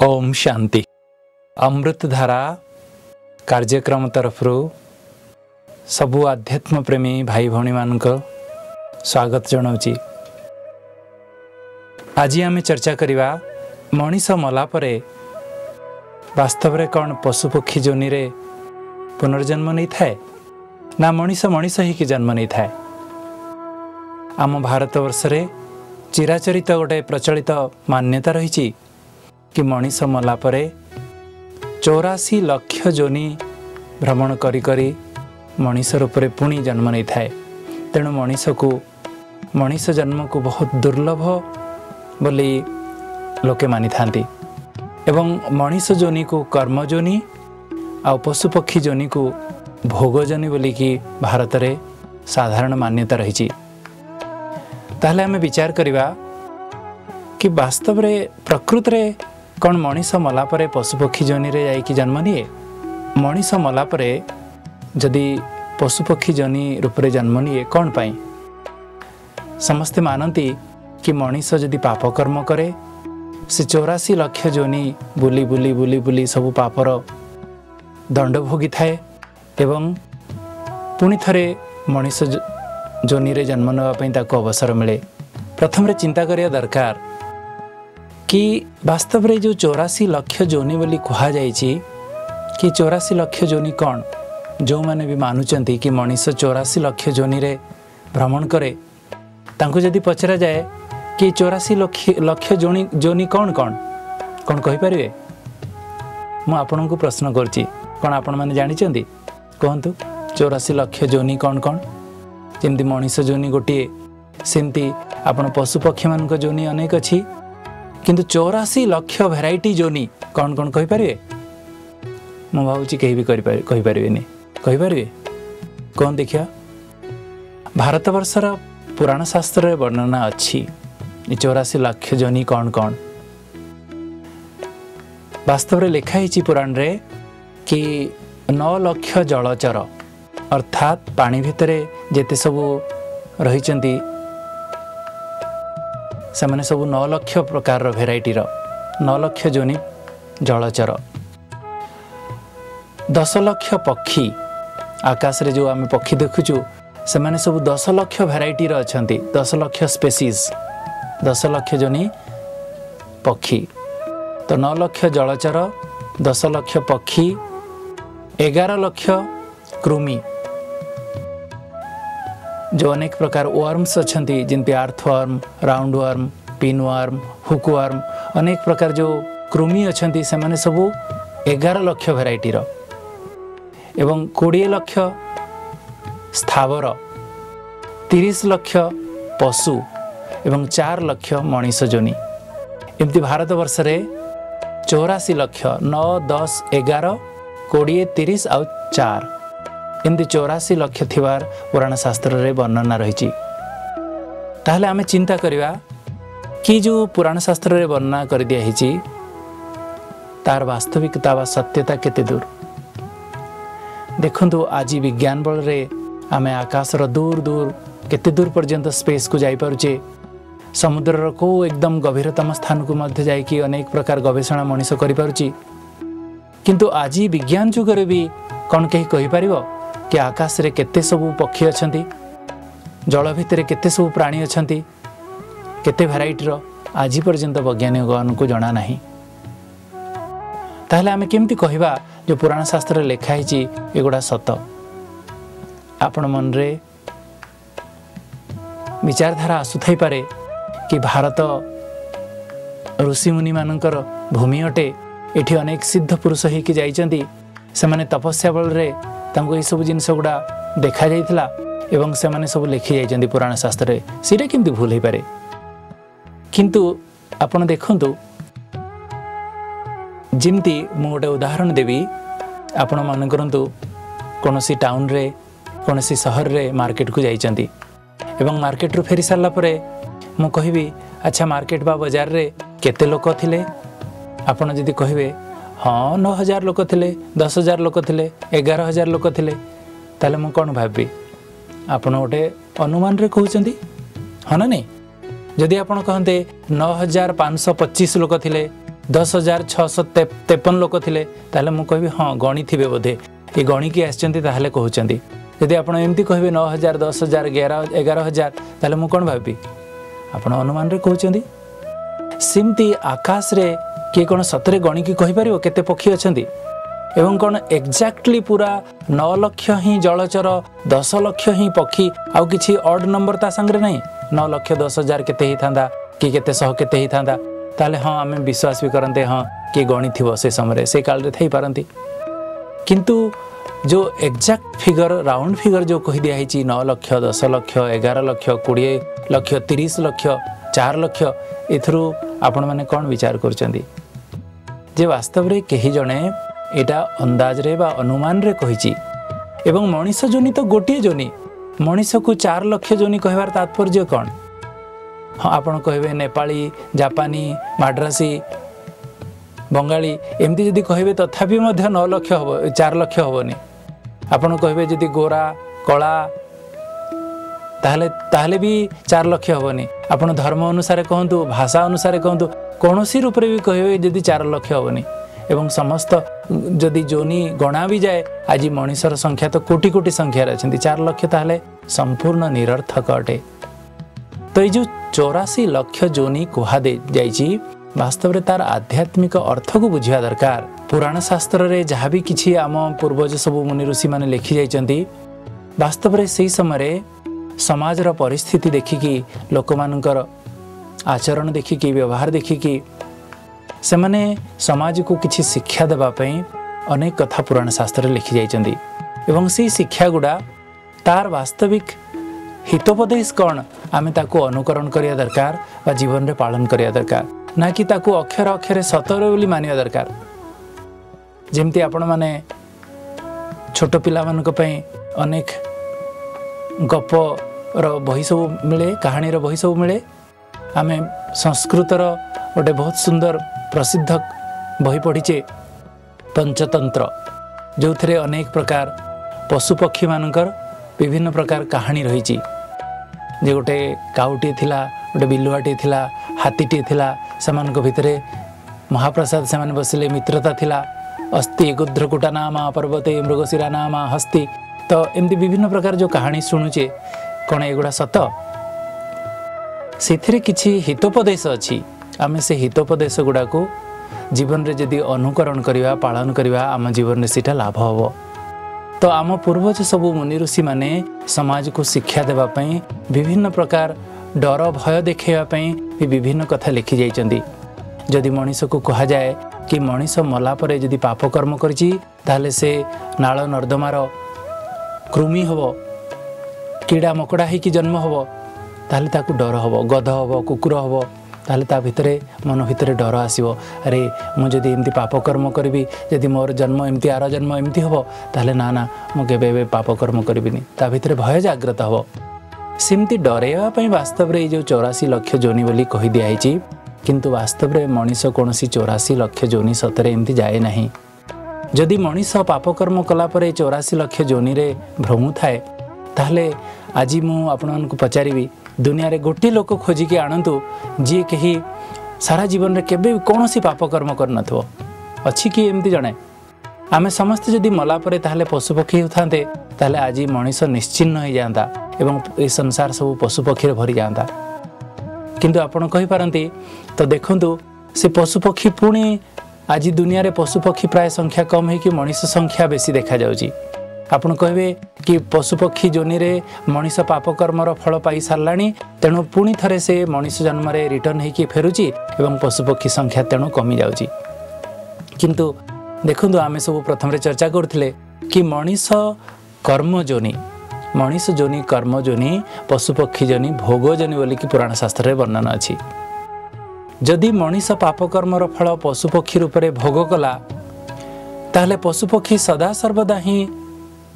ओम शांति अमृतधारा कार्यक्रम तरफ सबु आध्यात्म प्रेमी भाई भाई स्वागत जनाऊँ आज आम चर्चा करवा मनिस मलापे वास्तव पशुपक्षी जोनिजन्म नै नस म जन्म नै आम भारतवर्षले चिराचरित गोटे प्रचलित मान्यता रहि मनिस मलाप चौराशी लक्ष जोनि भ्रमण गरि मिस रूपले पि जन्मै तेणु मनिसकु जन्म को बहुत दुर्लभ लोके मानी था मनीष जोनि को आ पशुपक्षी जोनि को बोल कि भारत में साधारण मान्यता रही आम विचार करवा कि बास्तव में प्रकृत में कौन मनीष मलापर पशुपक्षी जोनि जा जन्म निए मनीष मलापर जदि पशुपक्षी जोनि रूप से जन्म निए कई समस्ते मानती कि मनीष जदि पापकर्म कै ସେ ଚଉରାଶୀ ଲକ୍ଷ ଯୋନି ବୁଲି ବୁଲି ବୁଲି ବୁଲି ସବୁ ପାପର ଦଣ୍ଡ ଭୋଗିଥାଏ ଏବଂ ପୁଣି ଥରେ ମଣିଷ ଯୋନିରେ ଜନ୍ମ ନେବା ପାଇଁ ତାକୁ ଅବସର ମିଳେ ପ୍ରଥମରେ ଚିନ୍ତା କରିବା ଦରକାର କି ବାସ୍ତବରେ ଯେଉଁ ଚଉରାଶୀ ଲକ୍ଷ ଯୋନି ବୋଲି କୁହାଯାଇଛି କି ଚଉରାଶୀ ଲକ୍ଷ ଯୋନି କ'ଣ ଯେଉଁମାନେ ବି ମାନୁଛନ୍ତି କି ମଣିଷ ଚଉରାଶୀ ଲକ୍ଷ ଯୋନିରେ ଭ୍ରମଣ କରେ ତାଙ୍କୁ ଯଦି ପଚରାଯାଏ कि चौराशी लक्ष लक्ष जोनी जोनी କ'ଣ କ'ଣ କ'ଣ କହିପାରିବେ ମୁଁ ଆପଣଙ୍କୁ ପ୍ରଶ୍ନ କରୁଛି କ'ଣ ଆପଣମାନେ ଜାଣିଛନ୍ତି କୁହନ୍ତୁ ଚଉରାଶୀ ଲକ୍ଷ ଯୋନି କ'ଣ କ'ଣ ଯେମିତି ମଣିଷ ଯୋନି ଗୋଟିଏ ସେମିତି ଆପଣ ପଶୁପକ୍ଷୀମାନଙ୍କ ଯୋନି ଅନେକ ଅଛି କିନ୍ତୁ ଚଉରାଶୀ ଲକ୍ଷ ଭେରାଇଟି ଯୋନି କ'ଣ କ'ଣ କହିପାରିବେ ମୁଁ ଭାବୁଛି କେହି ବି କହିପାରିବେନି କହିପାରିବେ କ'ଣ ଦେଖିବା ଭାରତବର୍ଷର ପୁରାଣ ଶାସ୍ତ୍ରରେ ବର୍ଣ୍ଣନା ଅଛି चौराशी लक्ष जनी कौन कौन वास्तव में लिखाई पुराण रे कि नौ लक्ष जलचर अर्थात पा भितर जिते सब रही से सब नौ लक्ष प्रकार भेर नौ लक्ष जोनी जलचर दस लक्ष पक्षी आकाशे जो आम पक्षी देखु से सब दस लक्ष भेर अच्छा दस लक्ष स्पेसीज़ दस लक्ष जी पक्षी त नलक्ष जस लक्ष पक्षी एघार कृमी जो अनेक प्रकार वर्मस अहिले जिनते earthworm round worm pin worm हुर्म अनेक प्रकार जो कृमि अहिले समाज सबै एघार लक्ष भेर कि लक्ष स्थावर तिस लक्ष पशु ଏବଂ ଚାର ଲକ୍ଷ ମଣିଷ ଯୋନି ଏମିତି ଭାରତବର୍ଷରେ ଚଉରାଶୀ ଲକ୍ଷ ନଅ ଦଶ ଏଗାର କୋଡ଼ିଏ ତିରିଶ ଆଉ ଚାର ଏମିତି ଚଉରାଶୀ ଲକ୍ଷ ଥିବାର ପୁରାଣ ଶାସ୍ତ୍ରରେ ବର୍ଣ୍ଣନା ରହିଛି ତାହେଲେ ଆମେ ଚିନ୍ତା କରିବା କି ଯେଉଁ ପୁରାଣ ଶାସ୍ତ୍ରରେ ବର୍ଣ୍ଣନା କରିଦିଆହେଇଛି ତାର ବାସ୍ତବିକତା ବା ସତ୍ୟତା କେତେ ଦୂର ଦେଖନ୍ତୁ ଆଜି ବିଜ୍ଞାନ ବଳରେ ଆମେ ଆକାଶର ଦୂର ଦୂର କେତେ ଦୂର ପର୍ଯ୍ୟନ୍ତ ସ୍ପେସ୍କୁ ଯାଇପାରୁଛେ समुद्र एकदम गभीरतम स्थानको मध्य मध्यकि अनेक प्रकार गवेषणा मनिस गरिपु कि आज विज्ञान जुगरबि कन् केही कहीपरब कि आकाशेसबु पक्षी केते केतेसबु प्राणी अन्ति केते भेरै आज पर्यन्त वैज्ञानिक जनाले केमति कहिबा पु पुरानो शास्त्र रे लेखाहे एगुडा सत आपन मन रे विचारधारा आसुथे କି ଭାରତ ଋଷିମୁନିମାନଙ୍କର ଭୂମି ଅଟେ ଏଠି ଅନେକ ସିଦ୍ଧ ପୁରୁଷ ହୋଇକି ଯାଇଛନ୍ତି ସେମାନେ ତପସ୍ୟା ବଳରେ ତାଙ୍କୁ ଏହିସବୁ ଜିନିଷ ଗୁଡ଼ା ଦେଖାଯାଇଥିଲା ଏବଂ ସେମାନେ ସବୁ ଲେଖିଯାଇଛନ୍ତି ପୁରାଣ ଶାସ୍ତ୍ରରେ ସେଇଟା କେମିତି ଭୁଲ ହୋଇପାରେ କିନ୍ତୁ ଆପଣ ଦେଖନ୍ତୁ ଯେମିତି ମୁଁ ଗୋଟେ ଉଦାହରଣ ଦେବି ଆପଣ ମନେ କରନ୍ତୁ କୌଣସି ଟାଉନ୍ରେ କୌଣସି ସହରରେ ମାର୍କେଟକୁ ଯାଇଛନ୍ତି ଏବଂ ମାର୍କେଟରୁ ଫେରିସାରିଲା ପରେ ମୁଁ କହିବି ଆଚ୍ଛା ମାର୍କେଟ ବା ବଜାରରେ କେତେ ଲୋକ ଥିଲେ ଆପଣ ଯଦି କହିବେ ହଁ ନଅ ହଜାର ଲୋକ ଥିଲେ ଦଶ ହଜାର ଲୋକ ଥିଲେ ଏଗାର ହଜାର ଲୋକ ଥିଲେ ତାହେଲେ ମୁଁ କ'ଣ ଭାବିବି ଆପଣ ଗୋଟେ ଅନୁମାନରେ କହୁଛନ୍ତି ହଁ ନା ନାହିଁ ଯଦି ଆପଣ କହନ୍ତେ ନଅ ହଜାର ପାଞ୍ଚଶହ ପଚିଶ ଲୋକ ଥିଲେ ଦଶ ହଜାର ଛଅଶହ ତେପନ ଲୋକ ଥିଲେ ତାହେଲେ ମୁଁ କହିବି ହଁ ଗଣିଥିବେ ବୋଧେ ଏ ଗଣିକି ଆସିଛନ୍ତି ତାହେଲେ କହୁଛନ୍ତି ଯଦି ଆପଣ ଏମିତି କହିବେ ନଅ ହଜାର ଦଶ ହଜାର ଏଗାର ଏଗାର ହଜାର ତାହେଲେ ମୁଁ କ'ଣ ଭାବିବି ଆପଣ ଅନୁମାନରେ କହୁଛନ୍ତି ସେମିତି ଆକାଶରେ କିଏ କ'ଣ ସତରେ ଗଣିକି କହିପାରିବ କେତେ ପକ୍ଷୀ ଅଛନ୍ତି ଏବଂ କ'ଣ ଏକ୍ଜାକ୍ଟଲି ପୁରା ନଅ ଲକ୍ଷ ହିଁ ଜଳଚର ଦଶ ଲକ୍ଷ ହିଁ ପକ୍ଷୀ ଆଉ କିଛି ଅଡ୍ ନମ୍ବର ତା ସାଙ୍ଗରେ ନାହିଁ ନଅ ଲକ୍ଷ ଦଶ ହଜାର କେତେ ହେଇଥାନ୍ତା କି କେତେ ଶହ କେତେ ହେଇଥାନ୍ତା ତାହେଲେ ହଁ ଆମେ ବିଶ୍ୱାସ ବି କରନ୍ତେ ହଁ କିଏ ଗଣିଥିବ ସେ ସମୟରେ ସେ କାଳରେ ଥାଇପାରନ୍ତି କିନ୍ତୁ ଯେଉଁ ଏକ୍ଜାକ୍ଟ ଫିଗର ରାଉଣ୍ଡ ଫିଗର ଯେଉଁ କହିଦିଆହେଇଛି ନଅ ଲକ୍ଷ ଦଶ ଲକ୍ଷ ଏଗାର ଲକ୍ଷ କୋଡ଼ିଏ ଲକ୍ଷ ତିରିଶ ଲକ୍ଷ ଚାରି ଲକ୍ଷ ଏଥିରୁ ଆପଣମାନେ କ'ଣ ବିଚାର କରୁଛନ୍ତି ଯେ ବାସ୍ତବରେ କେହି ଜଣେ ଏଇଟା ଅନ୍ଦାଜରେ ବା ଅନୁମାନରେ କହିଛି ଏବଂ ମଣିଷ ଯୋନି ତ ଗୋଟିଏ ଯୋନି ମଣିଷକୁ ଚାରି ଲକ୍ଷ ଯୋନି କହିବାର ତାତ୍ପର୍ଯ୍ୟ କ'ଣ ହଁ ଆପଣ କହିବେ ନେପାଳୀ ଜାପାନୀ ମାଡ୍ରାସୀ ବଙ୍ଗାଳୀ ଏମିତି ଯଦି କହିବେ ତଥାପି ମଧ୍ୟ ନଅ ଲକ୍ଷ ହେବ ଚାରି ଲକ୍ଷ ହେବନି ଆପଣ କହିବେ ଯଦି ଗୋରା କଳା ତାହେଲେ ତାହେଲେ ବି ଚାରି ଲକ୍ଷ ହେବନି ଆପଣ ଧର୍ମ ଅନୁସାରେ କହନ୍ତୁ ଭାଷା ଅନୁସାରେ କହନ୍ତୁ କୌଣସି ରୂପରେ ବି କହିବେ ଯଦି ଚାରି ଲକ୍ଷ ହେବନି ଏବଂ ସମସ୍ତ ଯଦି ଜୋନି ଗଣା ବି ଯାଏ ଆଜି ମଣିଷର ସଂଖ୍ୟା ତ କୋଟି କୋଟି ସଂଖ୍ୟାରେ ଅଛନ୍ତି ଚାରି ଲକ୍ଷ ତାହେଲେ ସମ୍ପୂର୍ଣ୍ଣ ନିରର୍ଥକ ଅଟେ ତ ଏଇ ଯେଉଁ ଚଉରାଶୀ ଲକ୍ଷ ଜୋନି କୁହାଯାଇଛି ବାସ୍ତବରେ ତାର ଆଧ୍ୟାତ୍ମିକ ଅର୍ଥକୁ ବୁଝିବା ଦରକାର ପୁରାଣ ଶାସ୍ତ୍ରରେ ଯାହା ବି କିଛି ଆମ ପୂର୍ବଜ ସବୁ ମୁନି ଋଷିମାନେ ଲେଖି ଯାଇଛନ୍ତି ବାସ୍ତବରେ ସେହି ସମୟରେ ସମାଜର ପରିସ୍ଥିତି ଦେଖିକି ଲୋକମାନଙ୍କର ଆଚରଣ ଦେଖିକି ବ୍ୟବହାର ଦେଖିକି ସେମାନେ ସମାଜକୁ କିଛି ଶିକ୍ଷା ଦେବା ପାଇଁ ଅନେକ କଥା ପୁରାଣ ଶାସ୍ତ୍ରରେ ଲେଖି ଯାଇଛନ୍ତି ଏବଂ ସେହି ଶିକ୍ଷାଗୁଡ଼ା ତାର ବାସ୍ତବିକ ହିତୋପଦେଶ କ'ଣ ଆମେ ତାକୁ ଅନୁକରଣ କରିବା ଦରକାର ବା ଜୀବନରେ ପାଳନ କରିବା ଦରକାର नाकि त अक्षर अक्षर सतर पनि मर जम्मि आप छोट पा मै अनेक सब मिले कहाँ बही सब मिले आमे संस्कृत र गट बहुत सुन्दर प्रसिद्ध बहि पढिचे पञ्चतन्त्र जोथे अनेक प्रकार पशुपक्षी म विभिन्न प्रकार कहानी रही कहाँ रह गोटे काउटी थिला, हाती थिला, ସେମାନଙ୍କ ଭିତରେ ମହାପ୍ରସାଦ ସେମାନେ ବସିଲେ ମିତ୍ରତା ଥିଲା ଅସ୍ଥି ଗୁଦ୍ରକୁଟା ନାମା ପର୍ବତେ ମୃଗଶିରା ନାମା ହସ୍ତି ତ ଏମିତି ବିଭିନ୍ନ ପ୍ରକାର ଯେଉଁ କାହାଣୀ ଶୁଣୁଛେ କ'ଣ ଏଗୁଡ଼ା ସତ ସେଥିରେ କିଛି ହିତୋପଦେଶ ଅଛି ଆମେ ସେ ହିତୋପଦେଶ ଗୁଡ଼ାକୁ ଜୀବନରେ ଯଦି ଅନୁକରଣ କରିବା ପାଳନ କରିବା ଆମ ଜୀବନରେ ସେଇଟା ଲାଭ ହେବ ତ ଆମ ପୂର୍ବଜ ସବୁ ମୁନି ଋଷିମାନେ ସମାଜକୁ ଶିକ୍ଷା ଦେବା ପାଇଁ ବିଭିନ୍ନ ପ୍ରକାର ଡର ଭୟ ଦେଖାଇବା ପାଇଁ ବି ବିଭିନ୍ନ କଥା ଲେଖିଯାଇଛନ୍ତି ଯଦି ମଣିଷକୁ କୁହାଯାଏ କି ମଣିଷ ମଲା ପରେ ଯଦି ପାପକର୍ମ କରିଛି ତାହେଲେ ସେ ନାଳ ନର୍ଦ୍ଦମାର କୃମି ହେବ କିଡ଼ା ମକଡ଼ା ହେଇକି ଜନ୍ମ ହେବ ତାହେଲେ ତାକୁ ଡର ହେବ ଗଧ ହେବ କୁକୁର ହେବ ତାହେଲେ ତା ଭିତରେ ମନ ଭିତରେ ଡର ଆସିବ ଆରେ ମୁଁ ଯଦି ଏମିତି ପାପକର୍ମ କରିବି ଯଦି ମୋର ଜନ୍ମ ଏମିତି ଆର ଜନ୍ମ ଏମିତି ହେବ ତାହେଲେ ନା ନା ମୁଁ କେବେ ଏବେ ପାପକର୍ମ କରିବିନି ତା ଭିତରେ ଭୟ ଜାଗ୍ରତ ହେବ ସେମିତି ଡରାଇବା ପାଇଁ ବାସ୍ତବରେ ଏଇ ଯେଉଁ ଚଉରାଶୀ ଲକ୍ଷ ଯୋନି ବୋଲି କହିଦିଆହେଇଛି କିନ୍ତୁ ବାସ୍ତବରେ ମଣିଷ କୌଣସି ଚଉରାଶୀ ଲକ୍ଷ ଯୋନି ସତରେ ଏମିତି ଯାଏ ନାହିଁ ଯଦି ମଣିଷ ପାପକର୍ମ କଲା ପରେ ଚଉରାଶୀ ଲକ୍ଷ ଯୋନିରେ ଭ୍ରମୁଥାଏ ତାହେଲେ ଆଜି ମୁଁ ଆପଣମାନଙ୍କୁ ପଚାରିବି ଦୁନିଆରେ ଗୋଟିଏ ଲୋକ ଖୋଜିକି ଆଣନ୍ତୁ ଯିଏ କେହି ସାରା ଜୀବନରେ କେବେ ବି କୌଣସି ପାପକର୍ମ କରିନଥିବ ଅଛି କି ଏମିତି ଜଣେ ଆମେ ସମସ୍ତେ ଯଦି ମଲା ପରେ ତାହେଲେ ପଶୁପକ୍ଷୀ ହେଉଥାନ୍ତେ ତାହେଲେ ଆଜି ମଣିଷ ନିଶ୍ଚିହ୍ନ ହୋଇଯାଆନ୍ତା ଏବଂ ଏ ସଂସାର ସବୁ ପଶୁପକ୍ଷୀରେ ଭରିଯାଆନ୍ତା କିନ୍ତୁ ଆପଣ କହିପାରନ୍ତି ତ ଦେଖନ୍ତୁ ସେ ପଶୁପକ୍ଷୀ ପୁଣି ଆଜି ଦୁନିଆରେ ପଶୁପକ୍ଷୀ ପ୍ରାୟ ସଂଖ୍ୟା କମ୍ ହୋଇକି ମଣିଷ ସଂଖ୍ୟା ବେଶୀ ଦେଖାଯାଉଛି ଆପଣ କହିବେ କି ପଶୁପକ୍ଷୀ ଜୋନିରେ ମଣିଷ ପାପକର୍ମର ଫଳ ପାଇସାରିଲାଣି ତେଣୁ ପୁଣି ଥରେ ସେ ମଣିଷ ଜନ୍ମରେ ରିଟର୍ନ ହୋଇକି ଫେରୁଛି ଏବଂ ପଶୁପକ୍ଷୀ ସଂଖ୍ୟା ତେଣୁ କମିଯାଉଛି କିନ୍ତୁ ଦେଖନ୍ତୁ ଆମେ ସବୁ ପ୍ରଥମରେ ଚର୍ଚ୍ଚା କରୁଥିଲେ କି ମଣିଷ কর্মযোনী ମଣିଷ ଯୋନି କର୍ମ ଯୋନି ପଶୁପକ୍ଷୀ ଯୋନି ଭୋଗ ଯୋନି ବୋଲିକି ପୁରାଣ ଶାସ୍ତ୍ରରେ ବର୍ଣ୍ଣନା ଅଛି ଯଦି ମଣିଷ ପାପକର୍ମର ଫଳ ପଶୁପକ୍ଷୀ ରୂପରେ ଭୋଗ କଲା ତାହେଲେ ପଶୁପକ୍ଷୀ ସଦାସର୍ବଦା ହିଁ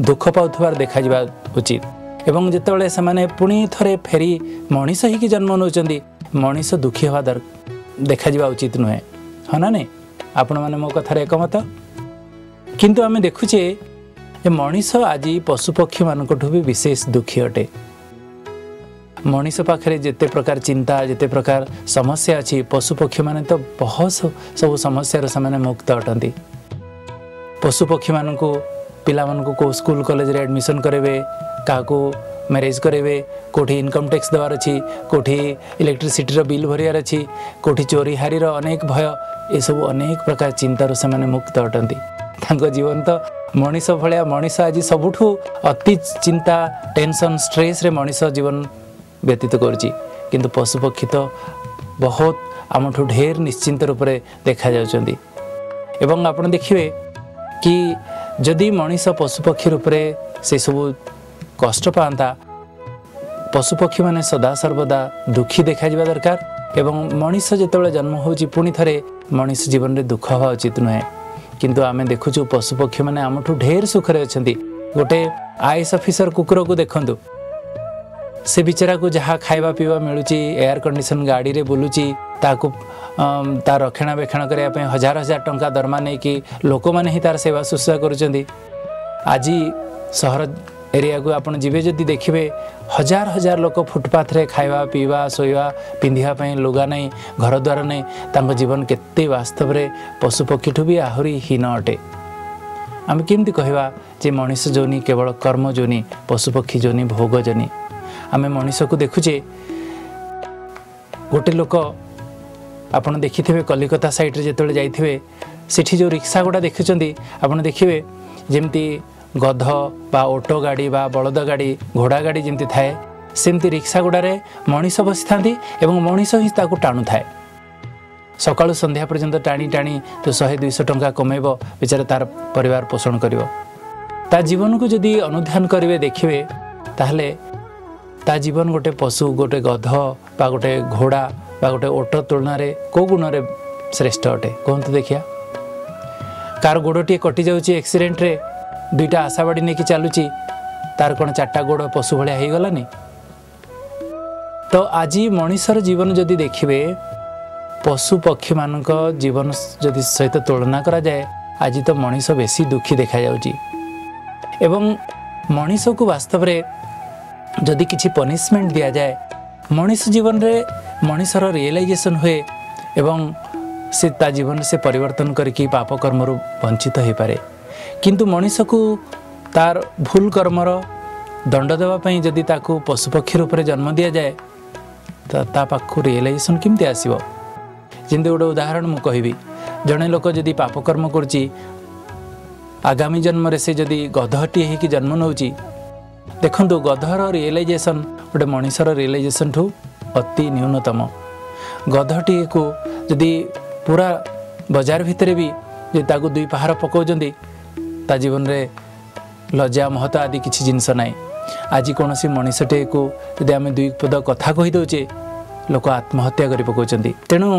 ଦୁଃଖ ପାଉଥିବାର ଦେଖାଯିବା ଉଚିତ ଏବଂ ଯେତେବେଳେ ସେମାନେ ପୁଣି ଥରେ ଫେରି ମଣିଷ ହେଇକି ଜନ୍ମ ନେଉଛନ୍ତି ମଣିଷ ଦୁଃଖୀ ହେବା ଦର ଦେଖାଯିବା ଉଚିତ ନୁହେଁ ହଁ ନା ନାହିଁ ଆପଣମାନେ ମୋ କଥାରେ ଏକମତ କିନ୍ତୁ ଆମେ ଦେଖୁଛେ मनीष आज पशुपक्षी मुबी विशेष दुखी अटे पाखरे पाखेर प्रकार चिन्ता जे प्रकार समस्या अनि पशुपक्षी म बहु सब समस्य मुक्त अटेन् पशुपक्षी को स्कूल कोज एडमिशन एडमिसन कै का marriage गरेउ income tax bill electricity bill भरेठ चोरी अनेक भय सब अनेक प्रकार चिन्तारुक्त अटे जीवन त ମଣିଷ ଭଳିଆ ମଣିଷ ଆଜି ସବୁଠୁ ଅତି ଚିନ୍ତା ଟେନସନ୍ ସ୍ଟ୍ରେସ୍ରେ ମଣିଷ ଜୀବନ ବ୍ୟତୀତ କରୁଛି କିନ୍ତୁ ପଶୁପକ୍ଷୀ ତ ବହୁତ ଆମଠୁ ଢେର ନିଶ୍ଚିନ୍ତ ରୂପରେ ଦେଖାଯାଉଛନ୍ତି ଏବଂ ଆପଣ ଦେଖିବେ କି ଯଦି ମଣିଷ ପଶୁପକ୍ଷୀ ରୂପରେ ସେସବୁ କଷ୍ଟ ପାଆନ୍ତା ପଶୁପକ୍ଷୀମାନେ ସଦାସର୍ବଦା ଦୁଃଖୀ ଦେଖାଯିବା ଦରକାର ଏବଂ ମଣିଷ ଯେତେବେଳେ ଜନ୍ମ ହେଉଛି ପୁଣି ଥରେ ମଣିଷ ଜୀବନରେ ଦୁଃଖ ହେବା ଉଚିତ ନୁହେଁ किंतु आम देखु पशुपक्षी मैंने आमठ ढेर सुखर अच्छा गोटे आईएस अफिसर कुकुर को देखु से बिचारा को जहाँ खावा पीवा मिलूँ एयर कंडीशन गाड़ी बुलू तार अं, रक्षणाबेक्षण करने हजार हजार टाँह दरमा नहीं कि लोक मैंने ही तार सेवा शुश्रूषा कर आज सहर ଏରିଆକୁ ଆପଣ ଯିବେ ଯଦି ଦେଖିବେ ହଜାର ହଜାର ଲୋକ ଫୁଟପାଥରେ ଖାଇବା ପିଇବା ଶୋଇବା ପିନ୍ଧିବା ପାଇଁ ଲୁଗା ନାହିଁ ଘରଦ୍ୱାର ନାହିଁ ତାଙ୍କ ଜୀବନ କେତେ ବାସ୍ତବରେ ପଶୁପକ୍ଷୀଠୁ ବି ଆହୁରି ହୀନ ଅଟେ ଆମେ କେମିତି କହିବା ଯେ ମଣିଷ ଯୋନି କେବଳ କର୍ମ ଯୋନି ପଶୁପକ୍ଷୀ ଯୋନି ଭୋଗ ଯୋନି ଆମେ ମଣିଷକୁ ଦେଖୁଛେ ଗୋଟେ ଲୋକ ଆପଣ ଦେଖିଥିବେ କଲିକତା ସାଇଡ଼୍ରେ ଯେତେବେଳେ ଯାଇଥିବେ ସେଠି ଯେଉଁ ରିକ୍ସା ଗୁଡ଼ା ଦେଖୁଛନ୍ତି ଆପଣ ଦେଖିବେ ଯେମିତି ଗଧ ବା ଓଟୋ ଗାଡ଼ି ବା ବଳଦ ଗାଡ଼ି ଘୋଡ଼ା ଗାଡ଼ି ଯେମିତି ଥାଏ ସେମିତି ରିକ୍ସା ଗୁଡ଼ାରେ ମଣିଷ ବସିଥାନ୍ତି ଏବଂ ମଣିଷ ହିଁ ତାକୁ ଟାଣୁଥାଏ ସକାଳୁ ସନ୍ଧ୍ୟା ପର୍ଯ୍ୟନ୍ତ ଟାଣି ଟାଣି ତୁ ଶହେ ଦୁଇଶହ ଟଙ୍କା କମେଇବ ବିଚାର ତାର ପରିବାର ପୋଷଣ କରିବ ତା ଜୀବନକୁ ଯଦି ଅନୁଧ୍ୟାନ କରିବେ ଦେଖିବେ ତାହେଲେ ତା ଜୀବନ ଗୋଟେ ପଶୁ ଗୋଟେ ଗଧ ବା ଗୋଟେ ଘୋଡ଼ା ବା ଗୋଟେ ଓଟ ତୁଳନାରେ କେଉଁ ଗୁଣରେ ଶ୍ରେଷ୍ଠ ଅଟେ କୁହନ୍ତୁ ଦେଖିବା କାହାର ଗୋଡ଼ଟିଏ କଟିଯାଉଛି ଏକ୍ସିଡେଣ୍ଟରେ ଦୁଇଟା ଆଶାବାଡ଼ି ନେଇକି ଚାଲୁଛି ତାର କ'ଣ ଚାରିଟା ଗୋଡ଼ ପଶୁ ଭଳିଆ ହେଇଗଲାନି ତ ଆଜି ମଣିଷର ଜୀବନ ଯଦି ଦେଖିବେ ପଶୁପକ୍ଷୀମାନଙ୍କ ଜୀବନ ଯଦି ସହିତ ତୁଳନା କରାଯାଏ ଆଜି ତ ମଣିଷ ବେଶୀ ଦୁଃଖୀ ଦେଖାଯାଉଛି ଏବଂ ମଣିଷକୁ ବାସ୍ତବରେ ଯଦି କିଛି ପନିସମେଣ୍ଟ ଦିଆଯାଏ ମଣିଷ ଜୀବନରେ ମଣିଷର ରିଏଲାଇଜେସନ୍ ହୁଏ ଏବଂ ସେ ତା ଜୀବନରେ ସେ ପରିବର୍ତ୍ତନ କରିକି ପାପକର୍ମରୁ ବଞ୍ଚିତ ହୋଇପାରେ କିନ୍ତୁ ମଣିଷକୁ ତାର ଭୁଲ କର୍ମର ଦଣ୍ଡ ଦେବା ପାଇଁ ଯଦି ତାକୁ ପଶୁପକ୍ଷୀ ରୂପରେ ଜନ୍ମ ଦିଆଯାଏ ତା ପାଖକୁ ରିଏଲାଇଜେସନ୍ କେମିତି ଆସିବ ଯେମିତି ଗୋଟେ ଉଦାହରଣ ମୁଁ କହିବି ଜଣେ ଲୋକ ଯଦି ପାପକର୍ମ କରୁଛି ଆଗାମୀ ଜନ୍ମରେ ସେ ଯଦି ଗଧଟିଏ ହେଇକି ଜନ୍ମ ନେଉଛି ଦେଖନ୍ତୁ ଗଧର ରିଏଲାଇଜେସନ୍ ଗୋଟେ ମଣିଷର ରିଏଲାଇଜେସନ୍ଠୁ ଅତି ନ୍ୟୁନତମ ଗଧଟିଏକୁ ଯଦି ପୁରା ବଜାର ଭିତରେ ବି ଯଦି ତାକୁ ଦୁଇ ପାହାର ପକାଉଛନ୍ତି ତା ଜୀବନରେ ଲଜା ମହତ ଆଦି କିଛି ଜିନିଷ ନାହିଁ ଆଜି କୌଣସି ମଣିଷଟିକୁ ଯଦି ଆମେ ଦୁଇ ପଦ କଥା କହିଦେଉଛେ ଲୋକ ଆତ୍ମହତ୍ୟା କରି ପକାଉଛନ୍ତି ତେଣୁ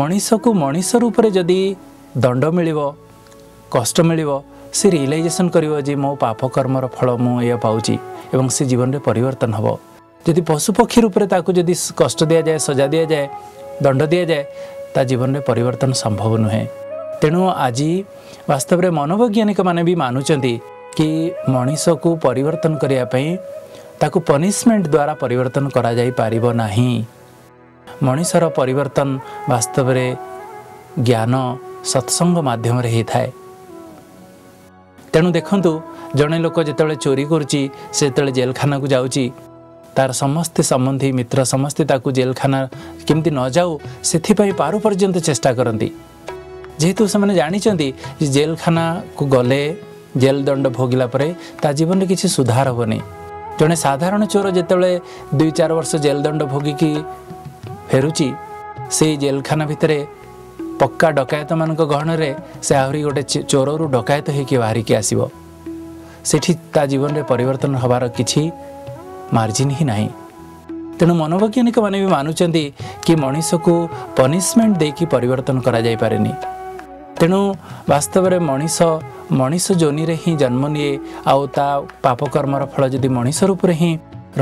ମଣିଷକୁ ମଣିଷ ରୂପରେ ଯଦି ଦଣ୍ଡ ମିଳିବ କଷ୍ଟ ମିଳିବ ସେ ରିଏଲାଇଜେସନ୍ କରିବ ଯେ ମୋ ପାପକର୍ମର ଫଳ ମୁଁ ଏହା ପାଉଛି ଏବଂ ସେ ଜୀବନରେ ପରିବର୍ତ୍ତନ ହେବ ଯଦି ପଶୁପକ୍ଷୀ ରୂପରେ ତାକୁ ଯଦି କଷ୍ଟ ଦିଆଯାଏ ସଜା ଦିଆଯାଏ ଦଣ୍ଡ ଦିଆଯାଏ ତା ଜୀବନରେ ପରିବର୍ତ୍ତନ ସମ୍ଭବ ନୁହେଁ ତେଣୁ ଆଜି ବାସ୍ତବରେ ମନୋବୈଜ୍ଞାନିକମାନେ ବି ମାନୁଛନ୍ତି କି ମଣିଷକୁ ପରିବର୍ତ୍ତନ କରିବା ପାଇଁ ତାକୁ ପନିସମେଣ୍ଟ ଦ୍ୱାରା ପରିବର୍ତ୍ତନ କରାଯାଇପାରିବ ନାହିଁ ମଣିଷର ପରିବର୍ତ୍ତନ ବାସ୍ତବରେ ଜ୍ଞାନ ସତ୍ସଙ୍ଗ ମାଧ୍ୟମରେ ହୋଇଥାଏ ତେଣୁ ଦେଖନ୍ତୁ ଜଣେ ଲୋକ ଯେତେବେଳେ ଚୋରି କରୁଛି ସେ ଯେତେବେଳେ ଜେଲଖାନାକୁ ଯାଉଛି ତା'ର ସମସ୍ତେ ସମ୍ବନ୍ଧୀ ମିତ୍ର ସମସ୍ତେ ତାକୁ ଜେଲଖାନା କେମିତି ନଯାଉ ସେଥିପାଇଁ ପାରୁ ପର୍ଯ୍ୟନ୍ତ ଚେଷ୍ଟା କରନ୍ତି যেহেতু সেমানে জানিছন্তি যে জেলখানাকু গলে জেল দণ্ড ভোগিলা পরে তা জীবনে কিছু সুধার হবনি জনে সাধারণ চোর যেতবে দুই চার বর্ষ জেল দণ্ড ভোগিকি ফেরুচি সেই জেলখানা ভিতরে পক্কা ଡକାୟତମାନଙ୍କ ଗହଣରେ ସେ ଆହୁରି ଗୋଟେ ଚୋରରୁ ଡକାୟତ ହେଇକି ବାହାରିକି ଆସିବ ସେଠି ତା ଜୀବନରେ ପରିବର୍ତ୍ତନ ହେବାର କିଛି ମାର୍ଜିନ୍ ହିଁ ନାହିଁ ତେଣୁ ମନୋବୈଜ୍ଞାନିକମାନେ ବି ମାନୁଛନ୍ତି କି ମଣିଷକୁ ପନିସମେଣ୍ଟ ଦେଇକି ପରିବର୍ତ୍ତନ କରାଯାଇପାରେନି ତେଣୁ ବାସ୍ତବରେ ମଣିଷ ମଣିଷ ଯୋନିରେ ହିଁ ଜନ୍ମ ନିଏ ଆଉ ତା ପାପକର୍ମର ଫଳ ଯଦି ମଣିଷ ରୂପରେ ହିଁ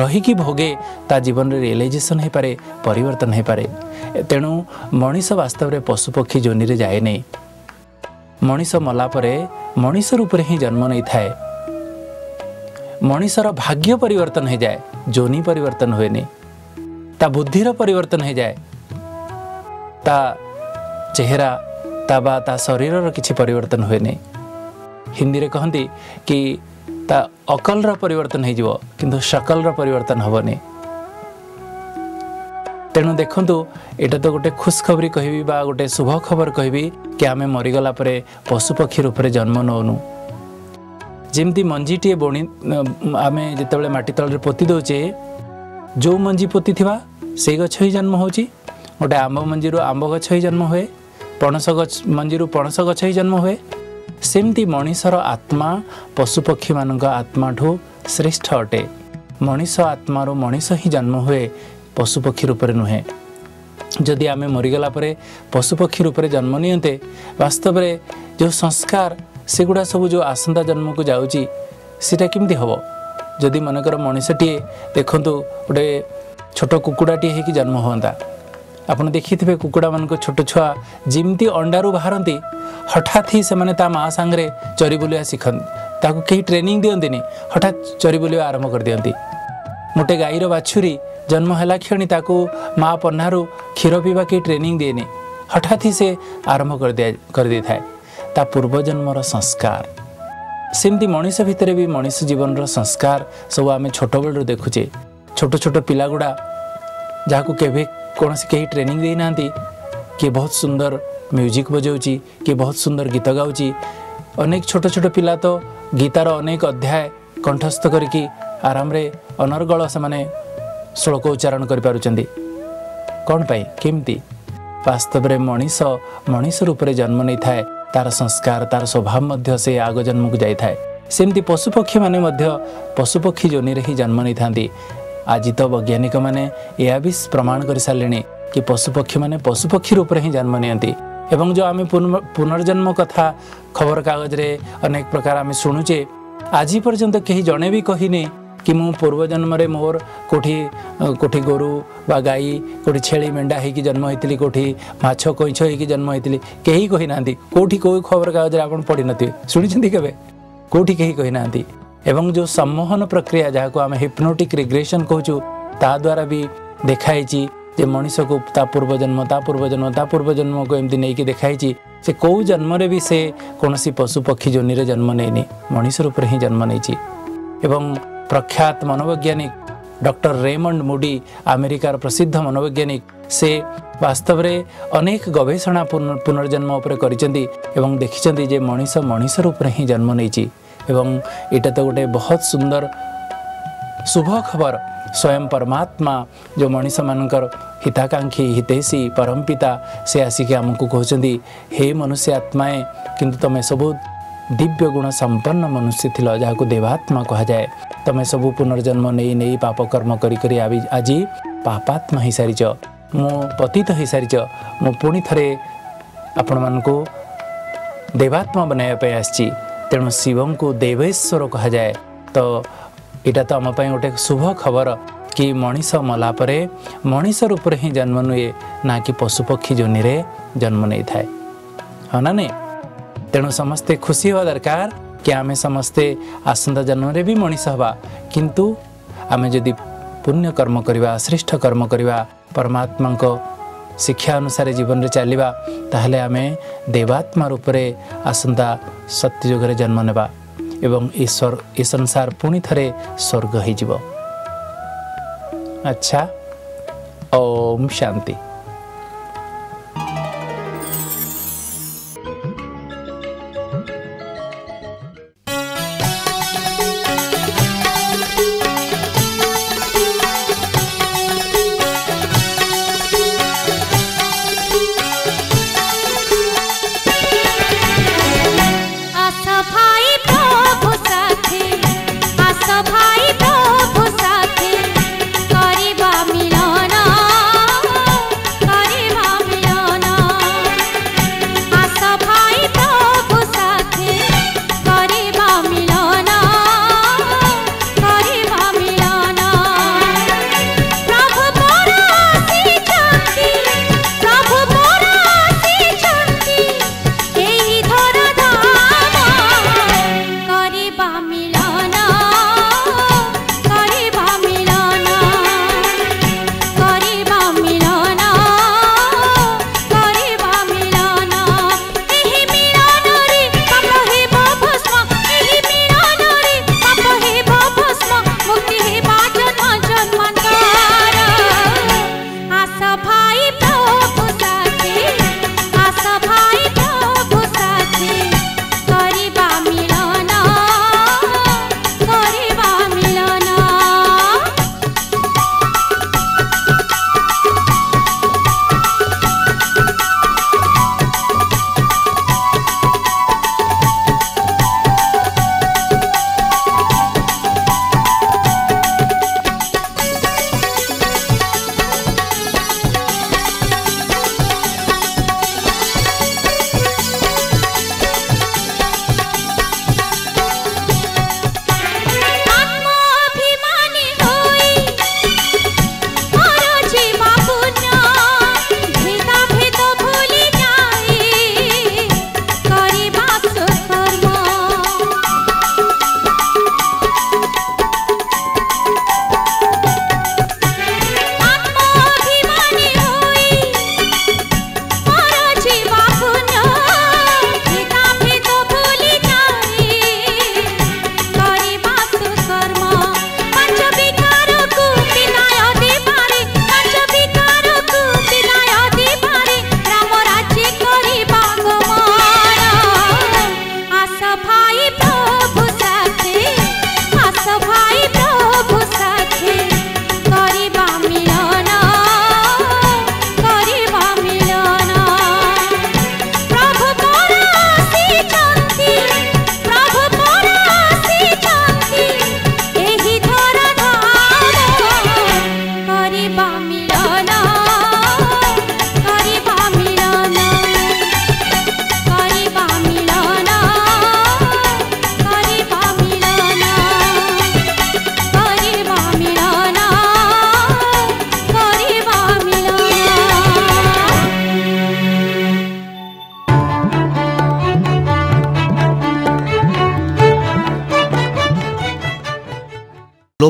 ରହିକି ଭୋଗେ ତା ଜୀବନରେ ରିଏଲାଇଜେସନ୍ ହେଇପାରେ ପରିବର୍ତ୍ତନ ହେଇପାରେ ତେଣୁ ମଣିଷ ବାସ୍ତବରେ ପଶୁପକ୍ଷୀ ଯୋନିରେ ଯାଏନି ମଣିଷ ମଲା ପରେ ମଣିଷ ରୂପରେ ହିଁ ଜନ୍ମ ନେଇଥାଏ ମଣିଷର ଭାଗ୍ୟ ପରିବର୍ତ୍ତନ ହୋଇଯାଏ ଯୋନି ପରିବର୍ତ୍ତନ ହୁଏନି ତା ବୁଦ୍ଧିର ପରିବର୍ତ୍ତନ ହୋଇଯାଏ ତା ଚେହେରା ତା ବା ତା ଶରୀରର କିଛି ପରିବର୍ତ୍ତନ ହୁଏନି ହିନ୍ଦୀରେ କହନ୍ତି କି ତା ଅକଲର ପରିବର୍ତ୍ତନ ହେଇଯିବ କିନ୍ତୁ ସକଲର ପରିବର୍ତ୍ତନ ହେବନି ତେଣୁ ଦେଖନ୍ତୁ ଏଇଟା ତ ଗୋଟେ ଖୁସଖବରି କହିବି ବା ଗୋଟେ ଶୁଭ ଖବର କହିବି କି ଆମେ ମରିଗଲା ପରେ ପଶୁପକ୍ଷୀ ରୂପରେ ଜନ୍ମ ନେଉନୁ ଯେମିତି ମଞ୍ଜିଟିଏ ବୁଣି ଆମେ ଯେତେବେଳେ ମାଟି ତଳରେ ପୋତି ଦେଉଛେ ଯେଉଁ ମଞ୍ଜି ପୋତିଥିବା ସେଇ ଗଛ ହିଁ ଜନ୍ମ ହେଉଛି ଗୋଟେ ଆମ୍ବ ମଞ୍ଜିରୁ ଆମ୍ବ ଗଛ ହିଁ ଜନ୍ମ ହୁଏ ପଣସ ଗଛ ମଞ୍ଜିରୁ ପଣସ ଗଛ ହିଁ ଜନ୍ମ ହୁଏ ସେମିତି ମଣିଷର ଆତ୍ମା ପଶୁପକ୍ଷୀମାନଙ୍କ ଆତ୍ମାଠୁ ଶ୍ରେଷ୍ଠ ଅଟେ ମଣିଷ ଆତ୍ମାରୁ ମଣିଷ ହିଁ ଜନ୍ମ ହୁଏ ପଶୁପକ୍ଷୀ ରୂପରେ ନୁହେଁ ଯଦି ଆମେ ମରିଗଲା ପରେ ପଶୁପକ୍ଷୀ ରୂପରେ ଜନ୍ମ ନିଅନ୍ତେ ବାସ୍ତବରେ ଯେଉଁ ସଂସ୍କାର ସେଗୁଡ଼ା ସବୁ ଯେଉଁ ଆସନ୍ତା ଜନ୍ମକୁ ଯାଉଛି ସେଇଟା କେମିତି ହେବ ଯଦି ମନେକର ମଣିଷଟିଏ ଦେଖନ୍ତୁ ଗୋଟେ ଛୋଟ କୁକୁଡ଼ାଟିଏ ହେଇକି ଜନ୍ମ ହୁଅନ୍ତା ଆପଣ ଦେଖିଥିବେ କୁକୁଡ଼ାମାନଙ୍କ ଛୋଟ ଛୁଆ ଯେମିତି ଅଣ୍ଡାରୁ ବାହାରନ୍ତି ହଠାତ୍ ହିଁ ସେମାନେ ତା ମାଆ ସାଙ୍ଗରେ ଚରି ବୁଲିବା ଶିଖନ୍ତି ତାକୁ କେହି ଟ୍ରେନିଂ ଦିଅନ୍ତିନି ହଠାତ୍ ଚରି ବୁଲିବା ଆରମ୍ଭ କରିଦିଅନ୍ତି ଗୋଟେ ଗାଈର ବାଛୁରୀ ଜନ୍ମ ହେଲା କ୍ଷଣି ତାକୁ ମାଆ ପହ୍ନାରୁ କ୍ଷୀର ପିଇବା କେହି ଟ୍ରେନିଂ ଦିଏନି ହଠାତ୍ ହିଁ ସେ ଆରମ୍ଭ କରିଦିଆ କରିଦେଇଥାଏ ତା ପୂର୍ବଜନ୍ମର ସଂସ୍କାର ସେମିତି ମଣିଷ ଭିତରେ ବି ମଣିଷ ଜୀବନର ସଂସ୍କାର ସବୁ ଆମେ ଛୋଟବେଳରୁ ଦେଖୁଛେ ଛୋଟ ଛୋଟ ପିଲାଗୁଡ଼ା ଯାହାକୁ କେବେ कौन से ट्रेनिंग देना किए बहुत सुंदर म्यूजिक बजाऊँच किए बहुत सुंदर गीत गाँच अनेक छोट छोट पा तो गीतार अनेक अध्याय कंठस्थ कर आराम अनर्गल से मैंने श्लोक उच्चारण करमती बास्तव में मनीष मनीष रूप से जन्म नहीं थाए तार संस्कार तार स्वभाव से आग जन्म को जाए सेमती पशुपक्षी मैंने पशुपक्षी जोनि ही जन्म नहीं था आज तो वैज्ञानिक मैंने यह भी प्रमाण कर सारे कि पशुपक्षी मैंने पशुपक्षी रूप से ही जन्म नि एवं जो आम पुनर्जन्म कथा खबर कागज रे अनेक प्रकार आम शुणुचे आज पर्यटन कहीं जड़े भी कहीने कि मु पूर्वजन्म मोर कोठी कोठी गोरु बा गाई कोठी छेली मेढा होकर जन्म होती कोठी मछ कईछ हो जन्म होती कहीं कही ना कौटी कोई खबरकगज पढ़ी नए शुणी कभी कौटी कहीं कही ना एवं जो सम्मोहन प्रक्रिया जहाँ को आम हिप्नोटिक रिग्रेसन कहचु ताद्वारा भी देखाई जे मनीष को पूर्व जन्म ता पूर्व ता पूर्व को एमती नहीं कि देखाई से कौ जन्म भी से कौन पशुपक्षी जोनि जन्म नहीं मनीष रूप से ही जन्म नहीं प्रख्यात मनोवैज्ञानिक डक्टर रेमंड मुडी आमेरिकार प्रसिद्ध मनोवैज्ञानिक से वास्तव में अनेक गवेषणा पुनर्जन्म उपर कर देखिं मनीष मनीष रूप से ही जन्म नहीं এবং এটা তো গোটে বহুত সুন্দর শুভ খবর স্বয়ং পরমাত্মা যে মনিষ মানকর হিতাকাঙ্ক্ষী হিতৈষী পরমপিতা সে আসিকি আমাকে কুমার হে মনুষ্য আত্মায়ে কিন্তু তুমি সবু ଦିବ୍ୟ ଗୁଣ ସମ୍ପନ୍ନ ମନୁଷ୍ୟ ଥିଲ ଯାହାକୁ ଦେବାତ୍ମା କୁହାଯାଏ ତମେ ସବୁ ପୁନର୍ଜନ୍ମ ନେଇ ନେଇ ପାପକର୍ମ କରି କରି ଆଜି ପାପାତ୍ମା ହେଇସାରିଛ ମୁଁ ପତିତ ହେଇସାରିଛ ମୁଁ ପୁଣି ଥରେ ଆପଣମାନଙ୍କୁ ଦେବାତ୍ମା ବନାଇବା ପାଇଁ ଆସିଛି ତେଣୁ ଶିବଙ୍କୁ ଦେବେଶ୍ୱର କୁହାଯାଏ ତ ଏଇଟା ତ ଆମ ପାଇଁ ଗୋଟେ ଶୁଭ ଖବର କି ମଣିଷ ମଲା ପରେ ମଣିଷ ରୂପରେ ହିଁ ଜନ୍ମ ନିଏ ନା କି ପଶୁପକ୍ଷୀ ଯୋନିରେ ଜନ୍ମ ନେଇଥାଏ ହଁ ନା ନାଇଁ ତେଣୁ ସମସ୍ତେ ଖୁସି ହେବା ଦରକାର କି ଆମେ ସମସ୍ତେ ଆସନ୍ତା ଜନ୍ମରେ ବି ମଣିଷ ହେବା କିନ୍ତୁ ଆମେ ଯଦି ପୁଣ୍ୟକର୍ମ କରିବା ଶ୍ରେଷ୍ଠ କର୍ମ କରିବା ପରମାତ୍ମାଙ୍କ ଶିକ୍ଷା ଅନୁସାରେ ଜୀବନରେ ଚାଲିବା ତାହେଲେ ଆମେ ଦେବାତ୍ମା ରୂପରେ ଆସନ୍ତା ସତ୍ୟଯୁଗରେ ଜନ୍ମ ନେବା ଏବଂ ଏ ସଂସାର ପୁଣି ଥରେ ସ୍ୱର୍ଗ ହୋଇଯିବ ଆଚ୍ଛା Om Shanti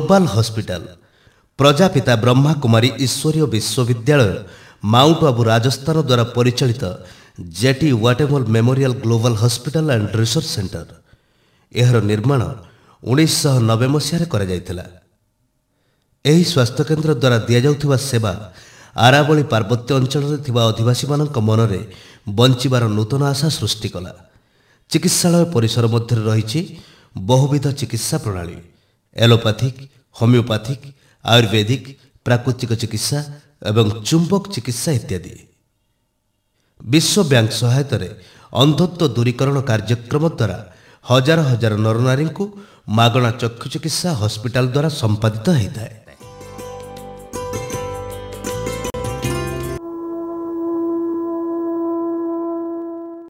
global hospital Prajapita Brahmakumari Ishwariya Vishwavidyalaya Mount Abu Rajasthan ଦ୍ୱାରା ପରିଚାଳିତ J Watumull memorial global hospital and research centre ଏହାର ନିର୍ମାଣ ଉଣେଇଶହ ନବେ ମସିହାରେ କରାଯାଇଥିଲା ଏହି ସ୍ୱାସ୍ଥ୍ୟକେନ୍ଦ୍ର ଦ୍ୱାରା ଦିଆଯାଉଥିବା ସେବା ଆରାବଳି ପାର୍ବତ୍ୟ ଅଞ୍ଚଳରେ ଥିବା ଅଧିବାସୀମାନଙ୍କ ମନରେ ବଞ୍ଚିବାର ନୂତନ ଆଶା ସୃଷ୍ଟି କଲା ଚିକିତ୍ସାଳୟ ପରିସର ମଧ୍ୟରେ ରହିଛି ବହୁବିଧ ଚିକିତ୍ସା ପ୍ରଣାଳୀ ଏଲୋପାଥିକ୍ ହୋମିଓପାଥିକ୍ ଆୟୁର୍ବେଦିକ ପ୍ରାକୃତିକ ଚିକିତ୍ସା ଏବଂ ଚୁମ୍ବକ ଚିକିତ୍ସା ଇତ୍ୟାଦି ବିଶ୍ୱବ୍ୟାଙ୍କ ସହାୟତାରେ ଅନ୍ଧତ୍ୱ ଦୂରୀକରଣ କାର୍ଯ୍ୟକ୍ରମ ଦ୍ୱାରା ହଜାର ହଜାର ନରନାରୀଙ୍କୁ ମାଗଣା ଚକ୍ଷୁ ଚିକିତ୍ସା ହସ୍ପିଟାଲ ଦ୍ୱାରା ସମ୍ପାଦିତ ହୋଇଥାଏ